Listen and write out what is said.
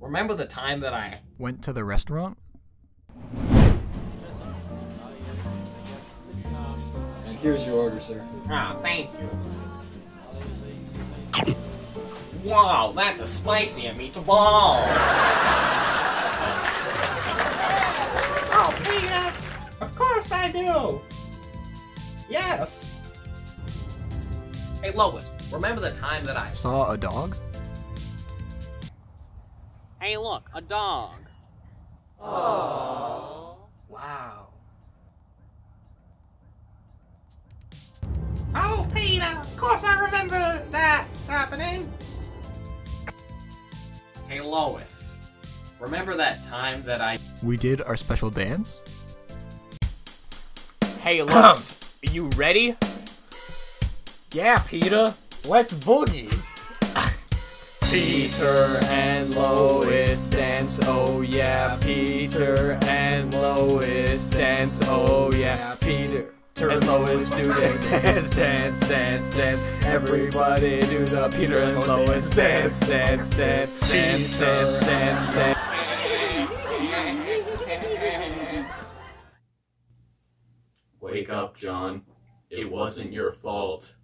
remember the time that I. Went to the restaurant? And here's your order, sir. Ah, thank you. Wow, that's a spicy meatball! oh, Peter! Of course I do! Yes! Hey, Lois, remember the time that I. Saw a dog? Hey, look, a dog. Oh. Wow. Oh, Peter! Of course I remember that happening! Hey, Lois. Remember that time that I. We did our special dance? Hey, Lois, are you ready? Yeah, Peter. Let's boogie. Peter and Lois dance, oh yeah. Peter and Lois dance, oh yeah. Peter and Lois do their dance, dance, dance, dance. Everybody do the Peter and Lois dance, dance, dance, dance, dance, dance, dance. Wake up, John. It wasn't your fault.